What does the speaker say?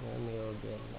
ನಮ್ ಯೋಗ್ಯ ಇಲ್ಲ